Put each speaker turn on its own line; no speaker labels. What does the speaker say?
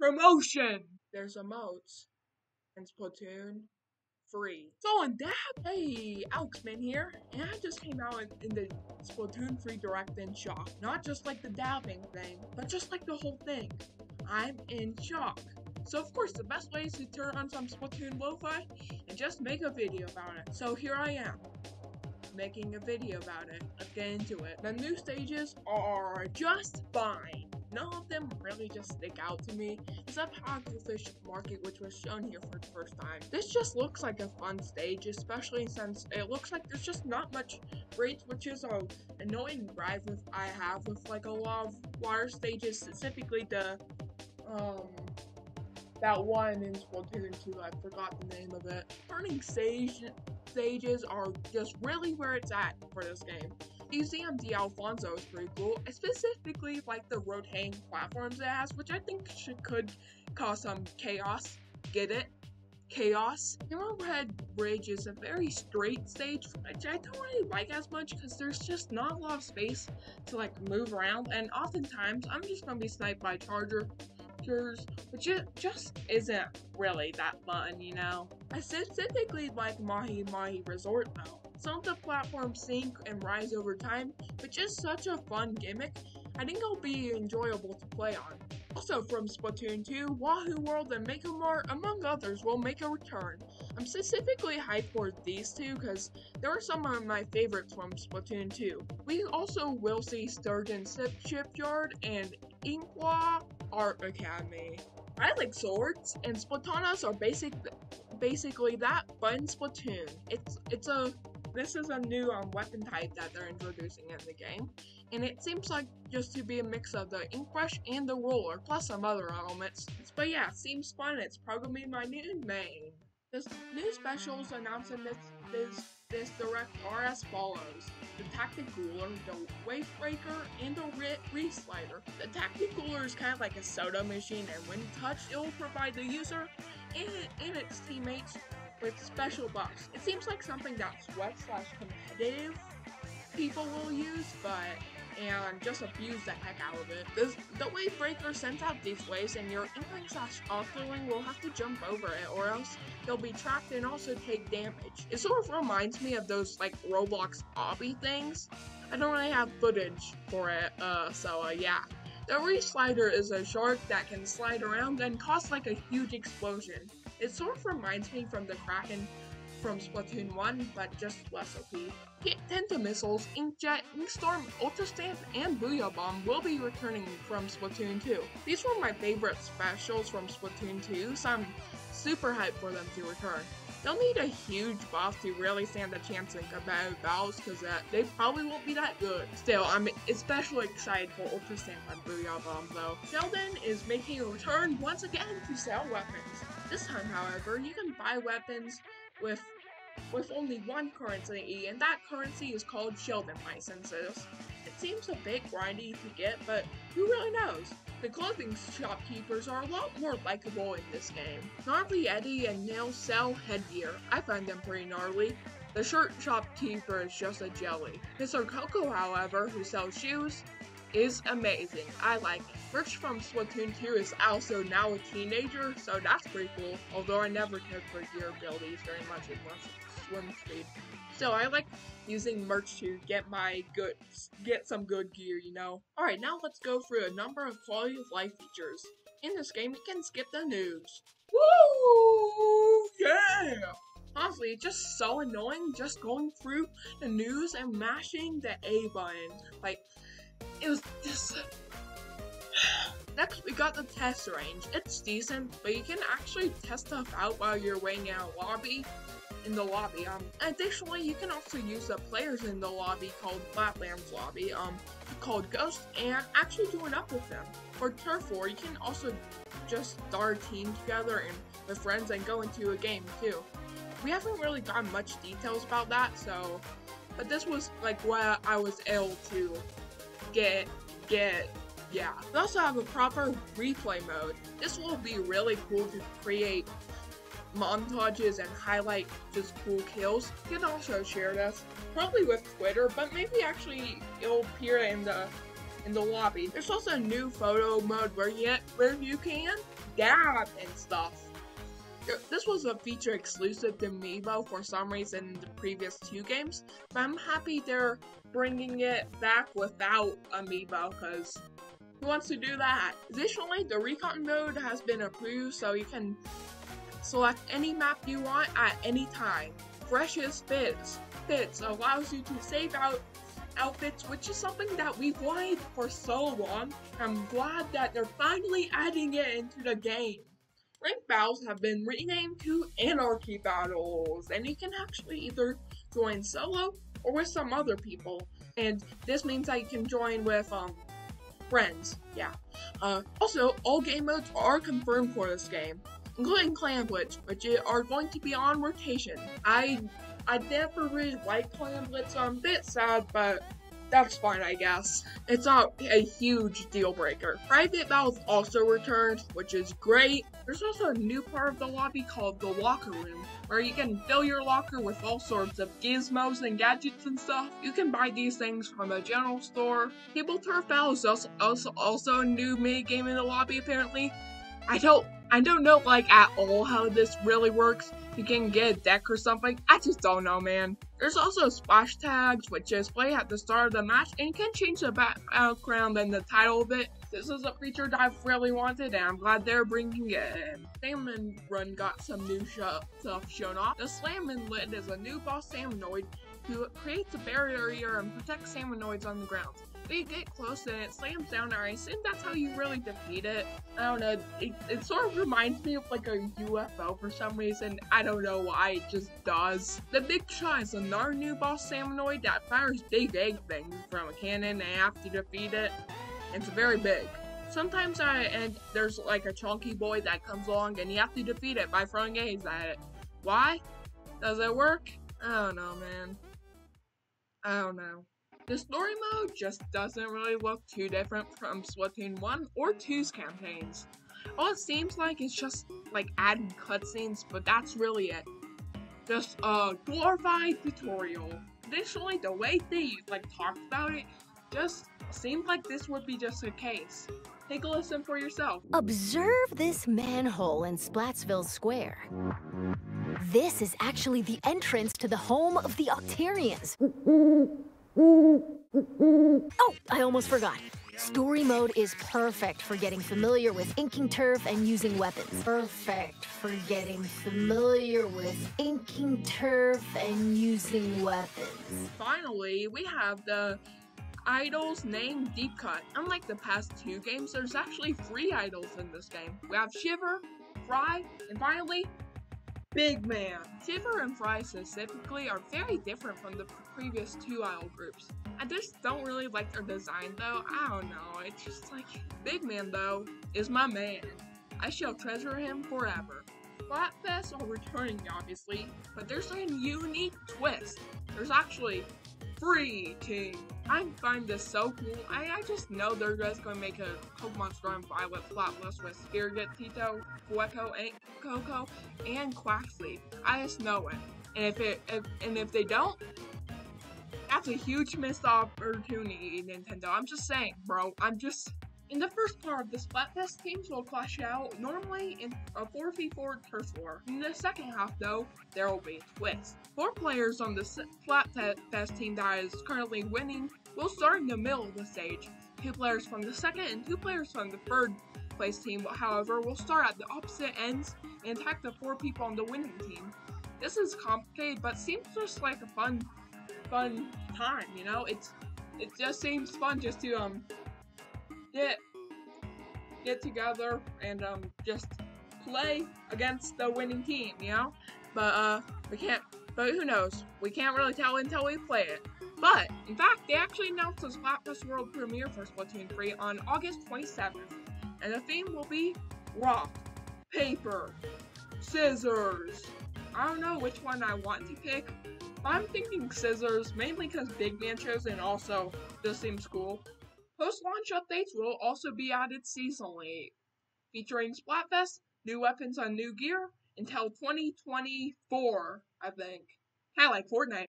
promotion. There's emotes in Splatoon 3. So in that, hey, AlexMann here, and I just came out in, in the Splatoon 3 Direct in shock. Not just like the dabbing thing, but just like the whole thing. I'm in shock. So of course, the best way is to turn on some Splatoon lo-fi and just make a video about it. So here I am, making a video about it. Let's get into it. The new stages are just fine none of them really just stick out to me, except Hagglefish Market, which was shown here for the first time. This just looks like a fun stage, especially since it looks like there's just not much rates, which is a annoying with I have with like a lot of water stages, specifically the um that one in Splatoon 2, I forgot the name of it. Turning stage stages are just really where it's at for this game. Museum Alfonso is pretty cool. Specifically like the rotating platforms it has, which I think should, could cause some chaos. Get it? Chaos. Hammerhead Bridge is a very straight stage, which I don't really like as much because there's just not a lot of space to like move around, and oftentimes I'm just gonna be sniped by charger which just isn't really that fun, you know? I specifically like Mahi Mahi Resort though. Some of the platforms sink and rise over time, which is such a fun gimmick. I think it'll be enjoyable to play on. Also from Splatoon 2, Wahoo World and MakoMart, among others, will make a return. I'm specifically hyped for these two because they were some of my favorites from Splatoon 2. We also will see Sturgeon Shipyard and Inkblot Art Academy. I like swords, and Splatanas are basic, basically that, but in Splatoon. It's it's a this is a new um, weapon type that they're introducing in the game, and it seems like just to be a mix of the ink brush and the roller, plus some other elements. But yeah, seems fun. It's probably my new main. This new specials announced in this this this direct are as follows: the Tacticooler, the Wave Breaker, and the Reefslider. The Tacticooler is kind of like a soda machine, and when touched, it will provide the user and, and its teammates with special buffs. It seems like something that sweat slash competitive people will use, but and just abuse the heck out of it. This, the wave breaker sends out these waves and your inkling slash octoling will have to jump over it or else they'll be trapped and also take damage. It sort of reminds me of those like Roblox obby things. I don't really have footage for it, uh, so uh, yeah. The Reefslider is a shark that can slide around and cause like a huge explosion. It sort of reminds me from the Kraken from Splatoon 1, but just less OP. Hit Tenta Missiles, Inkjet, Inkstorm, Ultra Stamp, and Booyah Bomb will be returning from Splatoon 2. These were my favorite specials from Splatoon 2, so I'm super hyped for them to return. They'll need a huge buff to really stand a chance in competitive battles because uh, they probably won't be that good. Still, I'm especially excited for Ultra Stamp and Booyah Bomb though. Sheldon is making a return once again to sell weapons. This time, however, you can buy weapons with with only one currency, and that currency is called Sheldon licenses. It seems a bit grindy to get, but who really knows? The clothing shopkeepers are a lot more likable in this game. Gnarly Eddy and Nail sell headgear. I find them pretty gnarly. The shirt shopkeeper is just a jelly. Mr. Coco, however, who sells shoes, is amazing. I like it. Rich from Splatoon 2 is also now a teenager, so that's pretty cool. Although I never cared for gear abilities very much in swim speed. So I like using Murch to get my good, get some good gear, you know. Alright, now let's go through a number of quality of life features. In this game, you can skip the news. Woo! Yeah! Honestly, it's just so annoying just going through the news and mashing the A button. Like, it was just... Next, we got the test range. It's decent, but you can actually test stuff out while you're waiting out a lobby, in the lobby. Um, additionally, you can also use the players in the lobby called Splatlands Lobby, um, called Ghost, and actually join up with them. For Turf War, you can also just start a team together and with friends and go into a game too. We haven't really gotten much details about that, so, but this was like what I was able to get, get, yeah. We also have a proper replay mode. This will be really cool to create montages and highlight just cool kills. You can also share this, probably with Twitter, but maybe actually it'll appear in the in the lobby. There's also a new photo mode where you, where you can dab and stuff. This was a feature exclusive to Amiibo for some reason in the previous two games, but I'm happy they're bringing it back without Amiibo because who wants to do that? Additionally, the recon mode has been approved so you can select any map you want at any time. Freshest Fits. Fits allows you to save out outfits, which is something that we've wanted for so long. I'm glad that they're finally adding it into the game. Rank battles have been renamed to Anarchy battles, and you can actually either join solo or with some other people. And this means that you can join with um friends. Yeah. Uh, also, all game modes are confirmed for this game, including Clam Blitz, which are going to be on rotation. I I never really like Clam Blitz. I'm a bit sad, but that's fine, I guess. It's not a huge deal breaker. Private Battles also returned, which is great. There's also a new part of the lobby called the Locker Room, where you can fill your locker with all sorts of gizmos and gadgets and stuff. You can buy these things from a general store. Tableturf Battle is also, also, also a new mini game in the lobby, apparently. I don't I don't know like at all how this really works. You can get a deck or something. I just don't know, man. There's also splash tags, which is play at the start of the match, and you can change the background and the title of it. This is a feature that I've really wanted, and I'm glad they're bringing it in. Salmon Run got some new stuff shown off. The Slammin' Lid is a new boss Salmonoid who creates a barrier and protects Salmonoids on the ground they get close and it slams down, I assume that's how you really defeat it. I don't know, it, it sort of reminds me of like a UFO for some reason. I don't know why, it just does. The Big Shot is another new boss Salmonoid that fires big egg things from a cannon and I have to defeat it. It's very big. Sometimes I and there's like a chunky boy that comes along and you have to defeat it by throwing eggs at it. Why? Does it work? I don't know, man. I don't know. The story mode just doesn't really look too different from Splatoon 1 or 2's campaigns. All it seems like is just like adding cutscenes, but that's really it. Just a glorified tutorial. Additionally, the way they like talked about it just seemed like this would be just a case. Take a listen for yourself.
Observe this manhole in Splatsville Square. This is actually the entrance to the home of the Octarians. Oh, I almost forgot. Story mode is perfect for getting familiar with inking turf and using weapons. Perfect for getting familiar with inking turf and using weapons.
Finally, we have the idols named Deep Cut. Unlike the past two games, there's actually three idols in this game. We have Shiver, Frye, and finally, Big Man. Shiver and Frye specifically are very different from the previous two idol groups. I just don't really like their design though. I don't know. It's just like Big Man though is my man. I shall treasure him forever. Splatfest are returning obviously, but there's a unique twist. There's actually free team. I find this so cool. I, I just know they're just gonna make a Pokemon Storm Violet Flatless with Tito, Fueco, and Coco, and Quaxly. I just know it. And if it if, and if they don't, that's a huge missed opportunity, Nintendo. I'm just saying, bro. I'm just. In the first part of the Splatfest, teams will clash out normally in a 4v4 turf war. In the second half, though, there will be a twist. Four players on the Splatfest team that is currently winning will start in the middle of the stage. Two players from the second and two players from the third place team, however, will start at the opposite ends and attack the four people on the winning team. This is complicated, but seems just like a fun fun time, you know? It's it just seems fun just to um get get together and um just play against the winning team, you know? But uh we can't but who knows? We can't really tell until we play it. But in fact, they actually announced the Splatfest World Premiere for Splatoon 3 on August 27th. And the theme will be rock, paper, scissors. I don't know which one I want to pick, but I'm thinking scissors, mainly because Big Man shows and also this seems cool. Post-launch updates will also be added seasonally, featuring Splatfest, new weapons on new gear, until 2024, I think. Kind of like Fortnite.